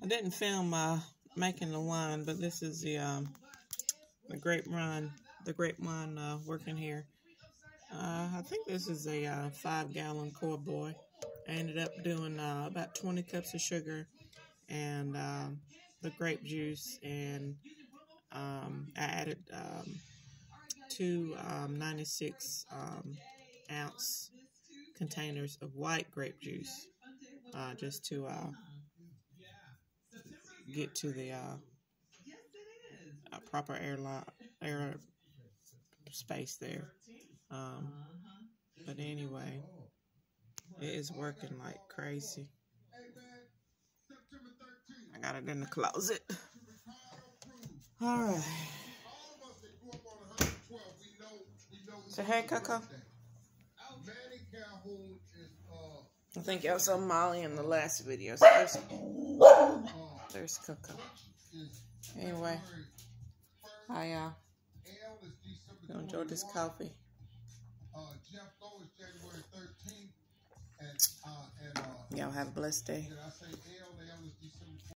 I didn't film uh, making the wine, but this is the um, the grape wine, the grape wine uh, working here. Uh, I think this is a uh, five gallon carboy. I ended up doing uh, about 20 cups of sugar and um, the grape juice, and um, I added um, two um, 96 um, ounce containers of white grape juice uh, just to uh, get to the uh, proper air, air space there. Um, but anyway, it is working like crazy. I got it in the closet. All right. So, hey, Coco. I think y'all saw Molly in the last video. So there's Coco. Anyway, I uh, enjoy this coffee. Y'all have a blessed day.